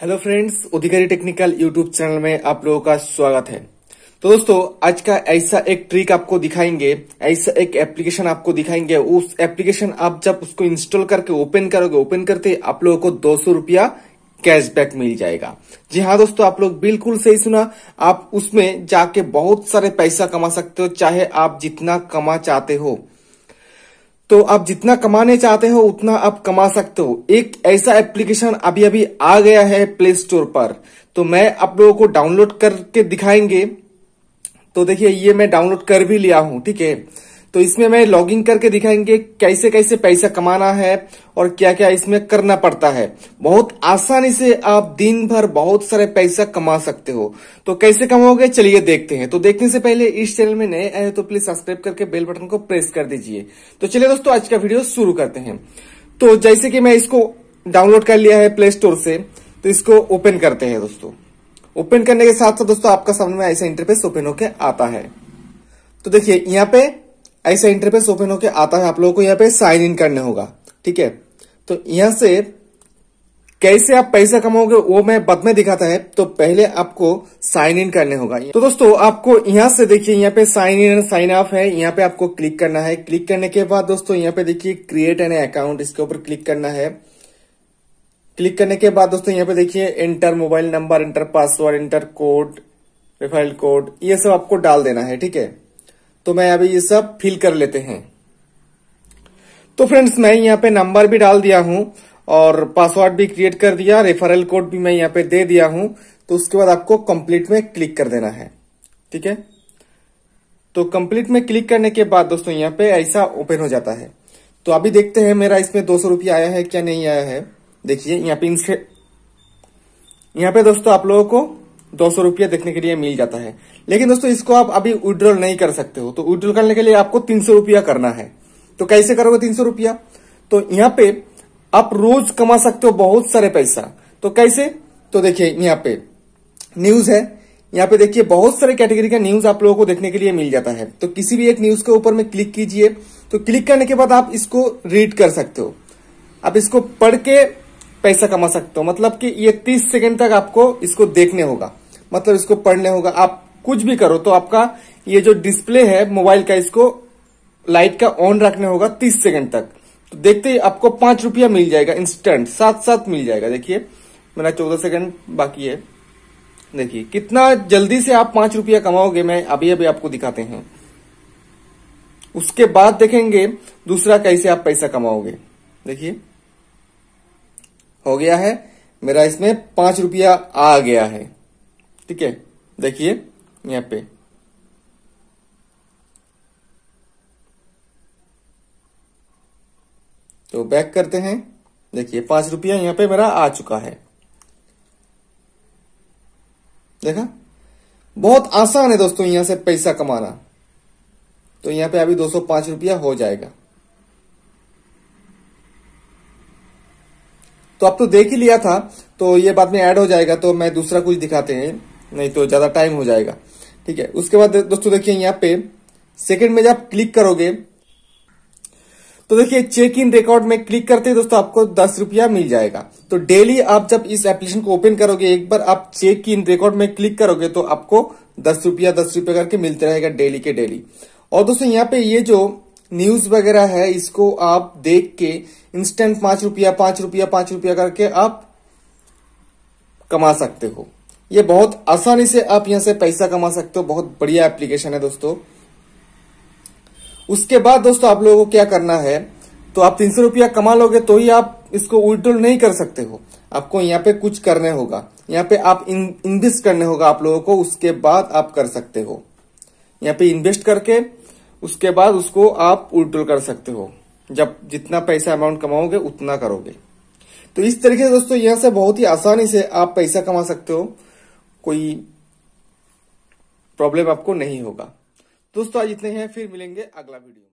Hello friends Adhikari technical YouTube channel में आप लोगों का स्वागत है। तो दोस्तों, आज का ऐसा एक ट्रिक आपको दिखाएँगे, ऐसा एक एप्लीकेशन आपको दिखाएँगे। उस एप्लीकेशन आप जब उसको इंस्टॉल करके ओपन करोगे, ओपन करते आप लोगों को दो सौ रुपया कैशबैक मिल जाएगा। जी हाँ दोस्तों, आप लोग बिल्कुल सही सुना। आप उसमें जाके बहुत सारे पैसा कमा सकते हो, चाहे आप जितना कमा चाहते हो। तो आप जितना कमाने चाहते हो, उतना आप कमा सकते हो। एक ऐसा एप्लीकेशन अभी अभी आ गया है प्ले स्टोर पर। तो मैं आप लोगों को डाउनलोड करके दिखाएँगे। तो देखिए, ये मैं डाउनलोड कर भी लिया हूँ, ठीक है? तो इसमें मैं लॉगिंग करके दिखाएँगे कैसे कैसे पैसा कमाना है और क्या क्या इसमें करना पड़ता है। बहुत आसानी से आप दिन भर बहुत सारे पैसा कमा सकते हो। तो कैसे कमाओगे? चलिए देखते हैं। तो देखने से पहले इस चैनल में नए आए तो प्लीज़ सब्सक्राइब करके बेल बटन को प्रेस कर दीजिए। तो चलिए दोस्तों, आज का वीडियो शुरू करते हैं। तो जैसे कि मैं इसको डाउनलोड कर लिया है प्ले स्टोर से तो इसको ओपन करते हैं दोस्तों। ओपन करने के साथ साथ दोस्तों, आपका सामने में ऐसा इंटरफेस ओपन होके आता है। तो देखिए, यहाँ पे ऐसा इंटरफेस ओपन होके आता है आप लोगों को यहाँ पे साइन इन करने होगा, ठीक है? तो यहाँ से कैसे आप पैसा कमाओगे वो मैं बद में दिखाता है तो पहले आपको साइन इन करने होगा। तो दोस्तों, आपको यहाँ से देखिए, यहाँ पे साइन इन साइन ऑफ़ है, यहाँ पे आपको क्लिक करना है। क्लिक करने के बाद दोस्तों, यहाँ पे देखिए क्रिएट एन अकाउंट इसके ऊपर क्लिक करना है। क्लिक करने के बाद दोस्तों, यहाँ पे देखिए enter mobile number enter password enter code referral code ये सब आपको डाल देना है, ठीक है? तो मैं अभी ये सब फिल कर लेते हैं। तो फ्रेंड्स मैं यहाँ पे नंबर भी डाल दिया हूँ और पासवर्ड भी क्रिएट कर दिया रेफरल कोड भी मैं यहाँ पे दे दिया हूँ। तो उसके बाद आपको कंप्लीट में क्लिक कर देना है। ठीक है? तो कंप्लीट में क्लिक करने के बाद दोस्तों यहाँ पे ऐसा ओपन हो जाता है। तो अभी देखते हैं मेरा इसमें दो सौ रुपया आया है क्या नहीं आया है। देखिए, यहाँ पे इनसे यहाँ पे दोस्तों आप लोगों को दो सौ रुपया देखने के लिए मिल जाता है। लेकिन दोस्तों, इसको आप अभी विड्रॉल नहीं कर सकते हो। तो विड्रॉल करने के लिए आपको तीन सौ रुपया करना है। तो कैसे करोगे तीन सौ रुपया? तो यहाँ पे आप रोज कमा सकते हो बहुत सारे पैसा। तो कैसे? तो देखिए, यहाँ पे न्यूज़ है। यहाँ पे देखिए, बहुत सारे कैटेगरी का न्यूज़ आप लोगों को देखने के लिए मिल जाता है। तो किसी भी एक न्यूज़ के ऊपर में क्लिक कीजिए। तो क्लिक करने के बाद आप इसको रीड कर सकते हो। आप इसको पढ़ के पैसा कमा सकते हो। मतलब कि ये तीस सेकंड तक आपको इसको देखने होगा। मतलब इसको पढ़ने होगा। आप कुछ भी करो तो आपका ये जो डिस्प्ले है मोबाइल का, इसको लाइट का ऑन रखने होगा तीस सेकंड तक। तो देखते ही आपको पाँच रुपया मिल जाएगा इंस्टेंट साथ साथ मिल जाएगा। देखिए, मेरा चौदह सेकंड बाकी है। देखिए, कितना जल्दी से आप पाँच रुपया कमाओगे, मैं अभी अभी आपको दिखाते हैं। उसके बाद देखेंगे दूसरा कैसे आप पैसा कमाओगे। देखिए, हो गया है। मेरा इसमें पाँच रुपया आ गया है। ठीक है, देखिए, यहाँ पे। तो बैक करते हैं। देखिए, पाँच रुपया यहाँ पे मेरा आ चुका है। देखा? बहुत आसान है दोस्तों यहाँ से पैसा कमाना। तो यहाँ पे अभी दो सौ पाँच रुपया हो जाएगा। तो आप तो देख ही लिया था तो ये बाद में ऐड हो जाएगा तो मैं दूसरा कुछ दिखाते हैं। नहीं तो ज़्यादा टाइम हो जाएगा। ठीक है? उसके बाद दोस्तों देखिए यहाँ पे सेकंड में जब क्लिक करोगे तो देखिए चेक इन रिकॉर्ड में क्लिक करते दोस्तों आपको दस रुपया मिल जाएगा। तो डेली आप जब इस एप्लीकेशन को ओपन करोगे, एक बार आप चेक इन रिकॉर्ड में क्लिक करोगे तो आपको दस रुपया दस रुपया करके मिलते रहेगा डेली के डेली और दोस्तों यहाँ पे ये जो न्यूज़ वगैरह है, इसको आप देख के इंस्टेंट पाँच रुपया पाँच रुपया पाँच रुपया करके आप कमा सकते हो। ये बहुत आसानी से आप यहाँ से पैसा कमा सकते हो। बहुत बढ़िया एप्लीकेशन है दोस्तों। उसके बाद दोस्तों आप लोगों को क्या करना है तो आप तीन सौ रुपया कमा लोगे तो ही आप इसको विड्रॉल नहीं कर सकते हो। आपको यहाँ पे कुछ करने होगा। यहाँ पे आप इन्वेस्ट करने होगा आप लोगों को, उसके बाद आप कर सकते हो। यहाँ पे इन्वेस्ट करके, उसके बाद उसको आप विड्रॉल कर सकते हो। जब जितना पैसा अमाउंट कमाओगे, उतना करोगे। तो इस तरीके से दोस्तों यहाँ से बहुत ही आसानी से आप पैसा कमा सकते हो। कोई प्रॉब्लम आपको नहीं होगा। दोस्तों आज इतने हैं फिर मिलेंगे अगला वीडियो